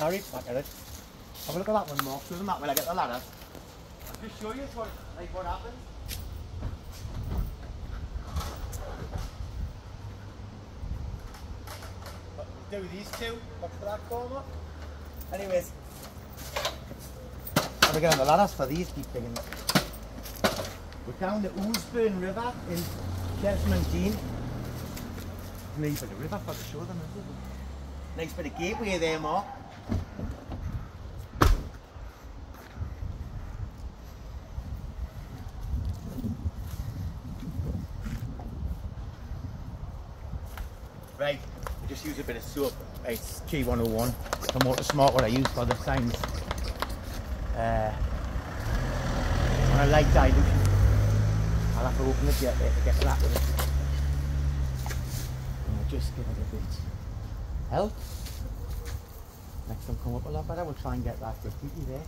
Harry, back at it. Have a look at that one, Mark. Doesn't matter when I get the ladder. I'll just show you what, like, what happens. Do these two. Watch for that corner. Anyways. Have a get on the ladders for these keep digging. We're down the Ouseburn River in Cheltenham Dean. Nice bit of river for to show them, isn't it? Nice bit of gateway there, Mark. Right, we just use a bit of soap. It's G101. From Water Smart, what I use for the signs. Uh, on a light dilution. I'll have to open it yet to get that with it. And I'll just give it a bit help. Next time come up a lot better, we'll try and get that graffiti there.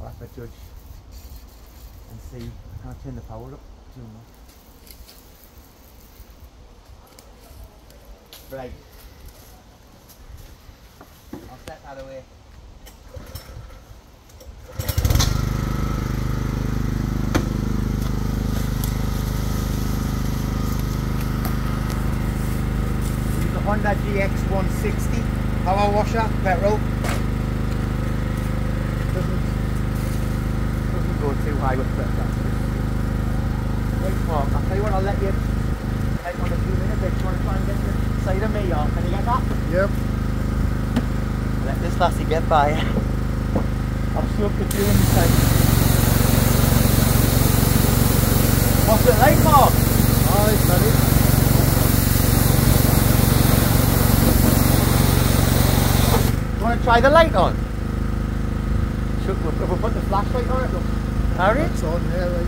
I'll have to judge and see. Can I turn the power up? Too much. Right. I'll step set that away. Use the Honda GX160 power washer, petrol. Doesn't, doesn't go too high with pressure. Right, Mark, I'll tell you what, I'll let you take on a few minutes. If you want to try and get the of me off, can you get that? Yep. Let this lassie get by. I've soaked the two inside. What's it like, Mark? Alright, buddy. You want to try the light on? Should we, we put the flashlight on it. Harry? It's on there, right?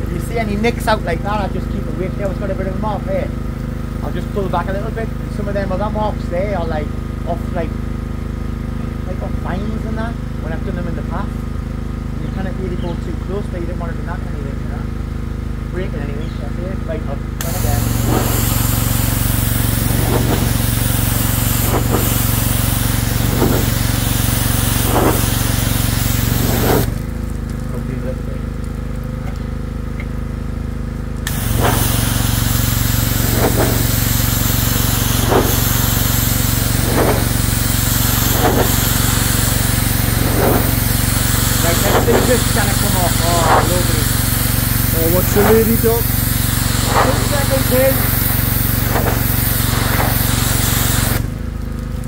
If you see any nicks out like that, I just keep it away. There, it's got a bit of a mark here. I'll just pull back a little bit. Some of them other marks there are like off like like off vines and that. When I've done them in the past, and you can't really go too close, but you don't want to do that anything, you know. Breaking anything, that's it. Right, eh? I'll try again. Probably a little bit. Right, let's see this gonna come off. Oh, lovely. Oh, what's dog? Two seconds in.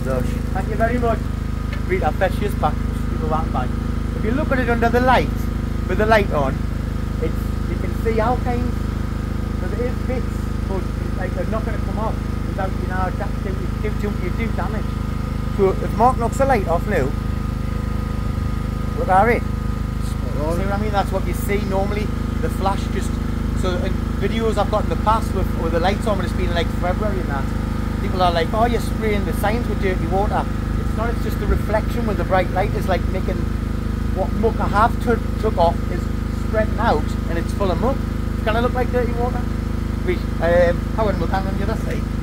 Lush. Thank you very much. Rita, I'll fetch back. People that back. If you look at it under the light, with the light on, it's you can see outlines. So there is bits, but it's like they're not going to come off without you know that do you do, you do damage. So if Mark knocks the light off now, look at it. See what I mean? That's what you see normally. The flash just so in videos I've got in the past with, with the lights on it's been like February and that. People are like, "Oh, you're spraying the signs with dirty water." It's not. It's just the reflection with the bright light is like making what muck I have took took off is spreading out and it's full of muck. It's gonna look like dirty water. Wait, um, how we'll hang on the other side.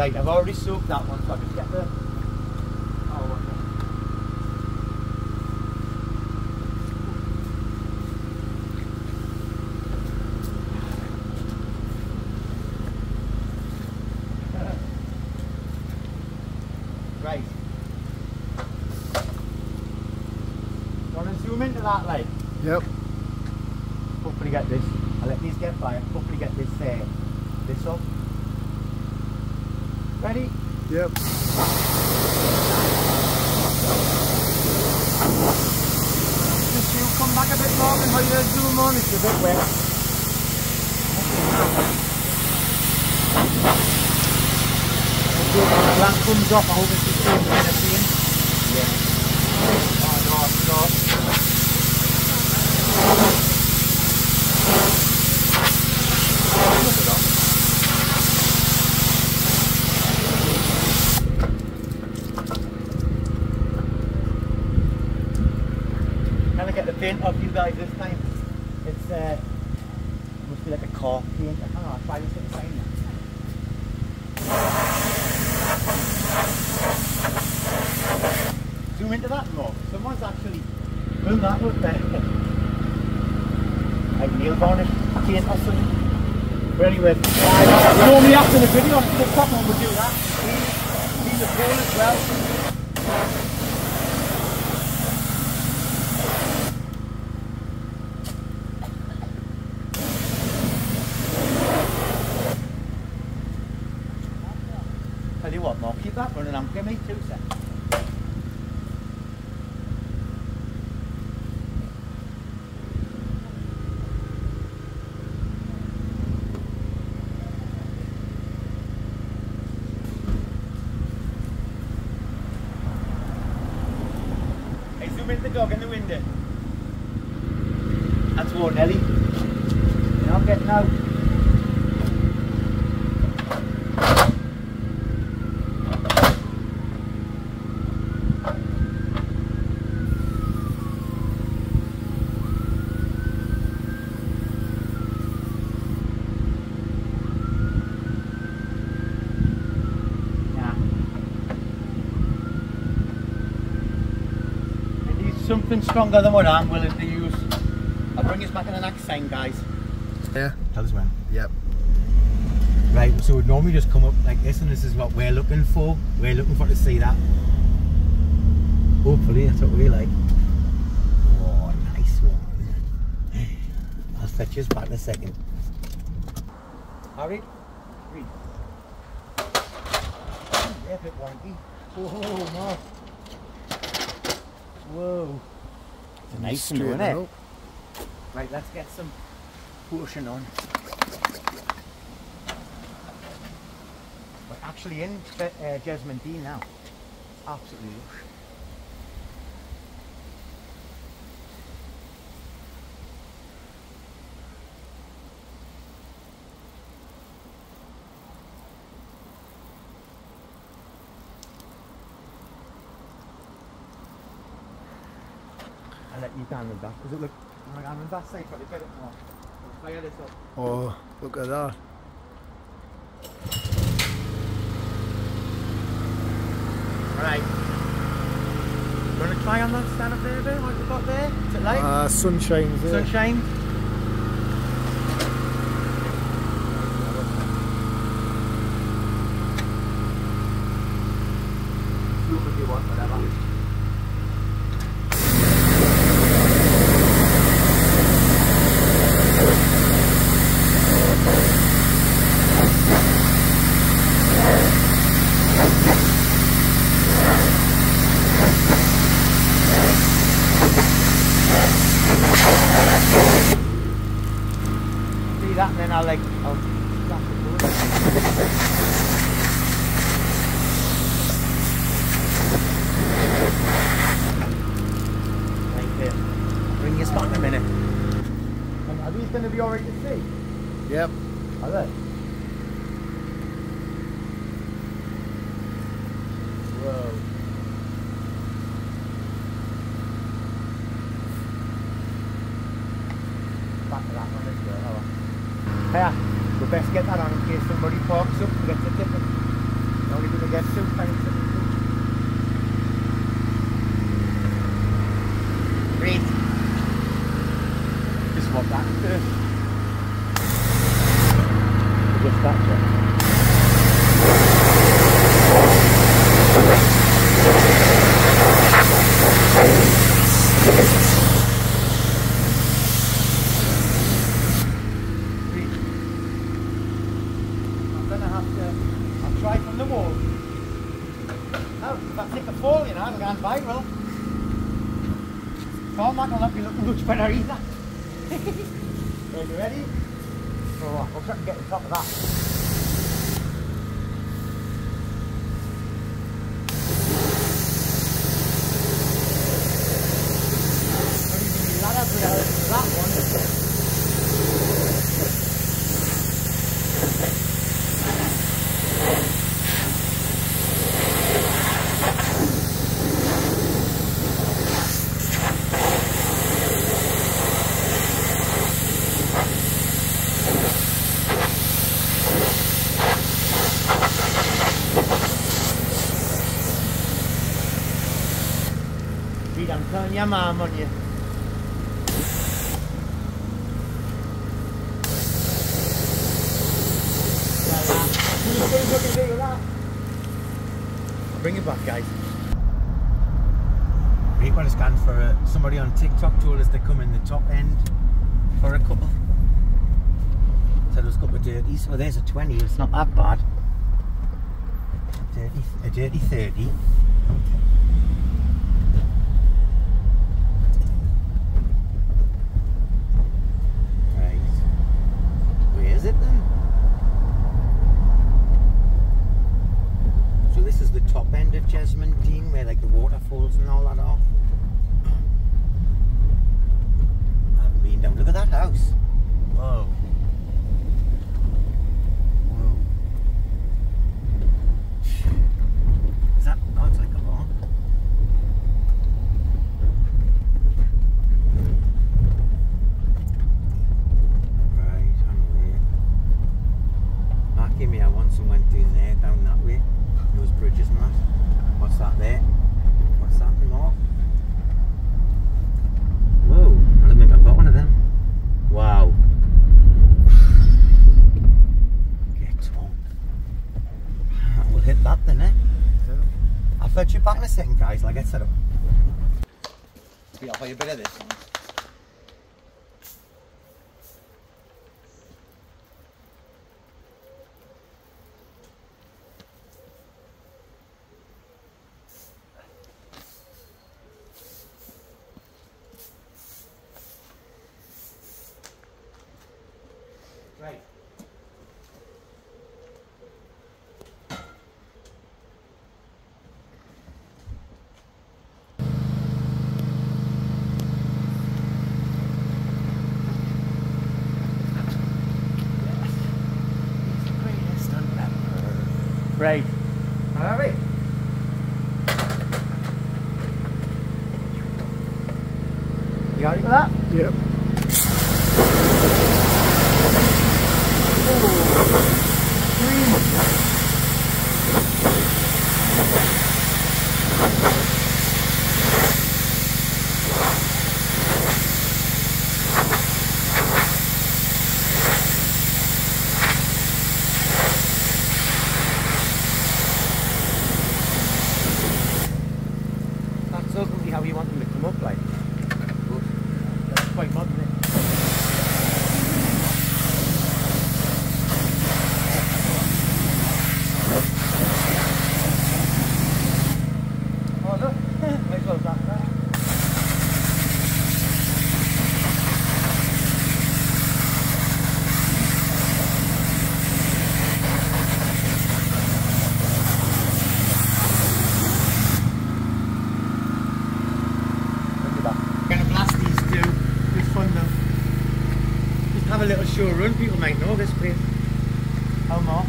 Right, I've already soaked that one, so I'll just get the. Oh, okay. Right. Want to zoom into that light? Yep. Hopefully get this. I'll let these get by. Hopefully get this uh, this up. Ready? Yep. Just you come back a bit more and how you zoom on. It's a bit wet. Okay, when the lamp comes off, I hope it's the same kind of thing. Yeah. Oh no, it's not. get the paint off you guys this time. It's uh, must be like a car paint. I don't know. I'll try this at the same. Zoom Someone's actually done that with there. Like nail varnish or something. But anyway, uh, normally after the video on TikTok one would do that. Clean, the pole as well. Tell you what, Mark, keep that running on. Give me two seconds. Hey, zoom in the dog in the window. That's one, Ellie. You're not getting out. Something stronger than what I'm willing to use. I'll bring us back in the next sign, guys. Yeah. Tell us when. Yep. Right, so we'd normally just come up like this, and this is what we're looking for. We're looking for to see that. Hopefully, that's what we like. Oh, nice one. I'll fetch us back in a second. Harry, read. Oh, yeah, a bit. Whoa, Mark. Whoa. It's a nice one, Straighten isn't it? Right, let's get some pushing on. We're actually in uh, Jesmond Dene now. Absolutely lush. Let you down with that. Does it look like I'm in that side, but it's better more. Let's this up. Oh, look at that. Alright. You want to try on that stand up there a bit? What have you got there? Is it light? Uh, sunshine's there. Sunshine? Zoom if you want, whatever. See that and then I'll like, I'll slap the bullet. Right there. Bring your spot in a minute. And are these going to be alright to see? Yep. Are they? Whoa. Back to that one as well. Oh. Yeah, we best get that on in case somebody parks up and gets a ticket. You're only going to get two times. Great. Just swap that first. Just that check. Great. I'm gonna have to. I'll try from the wall. Now, if I take a fall, you know, I'm going viral. So I'm not gonna let me look much better either. Are you ready? Oh, I'll try to get on top of tanto, andiamo a. Bring it back, guys. We've got a scan for a, somebody on TikTok told us they come in the top end for a couple. Said it a couple of dirties. Well, there's a 20, it's not that bad. A dirty, a dirty 30. guys, like I said, Right. All right. You got it uh, for that? Yep. have a little shore run. People might know this place. Elmore.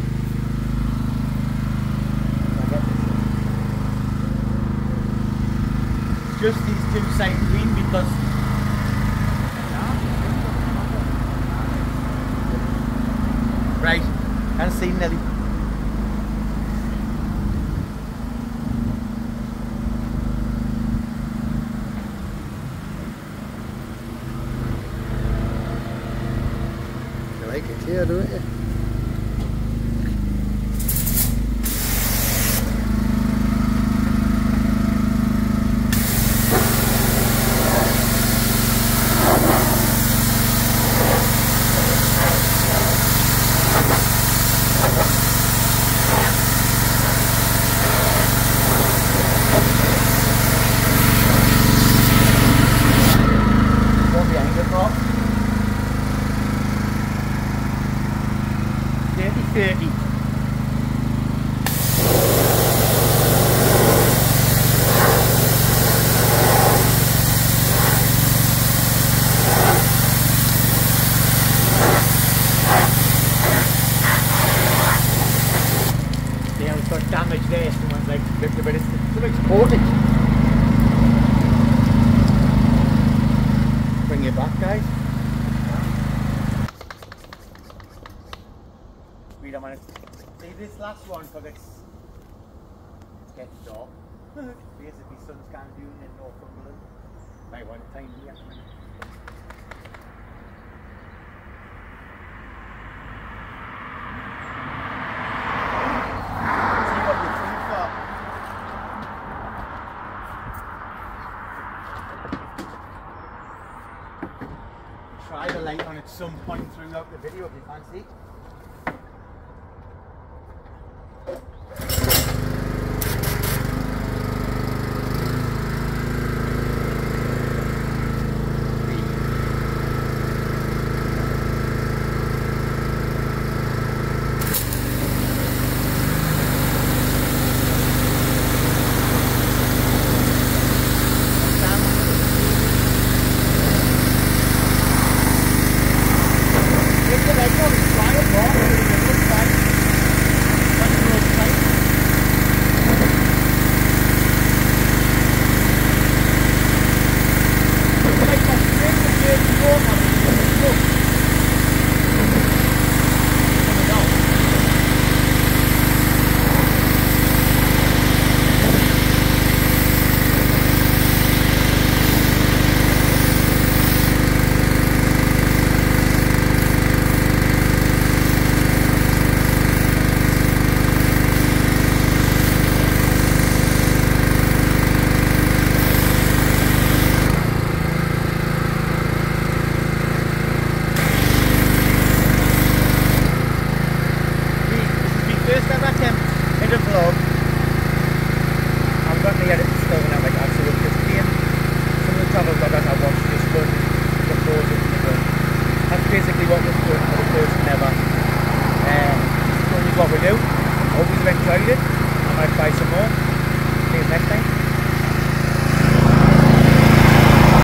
Just these two side green because Right, Can't see Nelly. Yeah, do it. Yeah. speed. I'm gonna this last one for this. It's getting dark. because if the sun's kind of doing in Northumberland, may want to time me try the light on at some point throughout the video if you fancy.